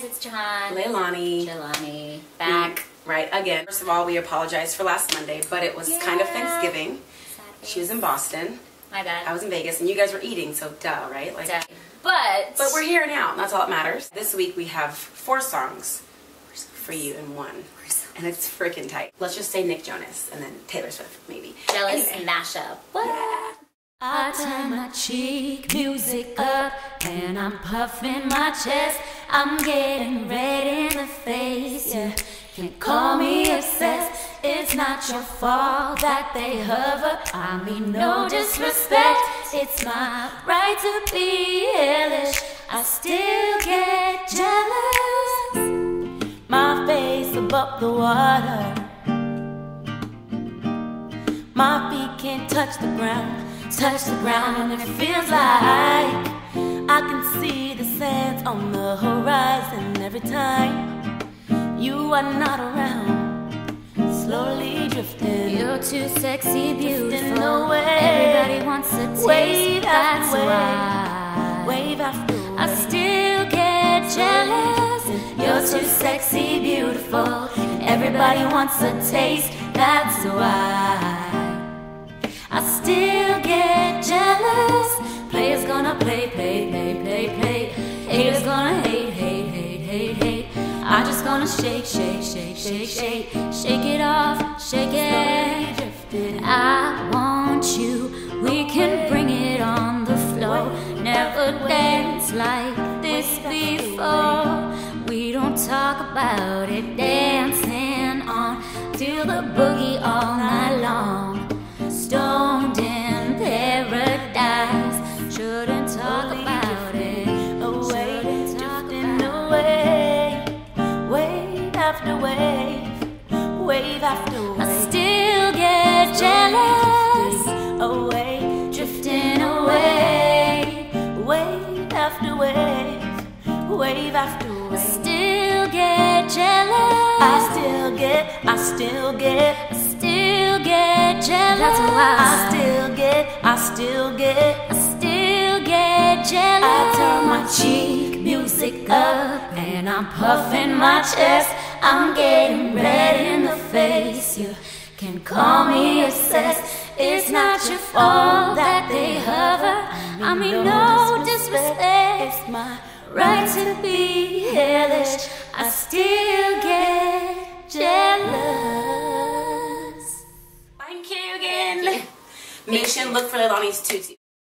guys, it's Jehan. Leilani. Jehlani. Back. Mm, right, again. First of all, we apologize for last Monday, but it was Yeah. kind of Thanksgiving. Sad She was in Boston. My bad. I was in Vegas, and you guys were eating, so duh, right? Like, Duh. But But we're here now, and that's all that matters. This week we have four songs for you in one. And it's freaking tight. Let's just say Nick Jonas and then Taylor Swift, maybe. jealous Anyway. mashup. What? Yeah. I turn my cheek music up and I'm puffing my chest. I'm getting red in the face. Yeah, can call me obsessed. It's not your fault that they hover. I mean no disrespect. It's my right to be hellish. I still get jealous. My face above the water. My feet can't touch the ground, touch the ground, and it feels like I can see the sands on the horizon every time you are not around. Slowly drifting, You're too sexy, beautiful. away. Everybody wants a taste. Wave That's after why. wave after wave. I still get jealous. You're too sexy, beautiful. Everybody wants a taste, that's why I still gonna shake, shake, shake, shake, shake, shake it off, shake it. I want you. We can bring it on the floor. Never danced like this before. We don't talk about it. Dancing on till the boogie all night long. Stoned in paradise. Shouldn't wave after I still get jealous. I still get, I still get, I still get jealous. That's why I still get, I still get. I still get jealous. I turn my cheek music up and I'm puffing my chest. I'm getting red in the face. You can call me obsessed. It's not your fault that they hover. I mean, no disrespect. It's my right to be hellish. I still get jealous. Thank you again. Make sure you look for Leilani's tutu.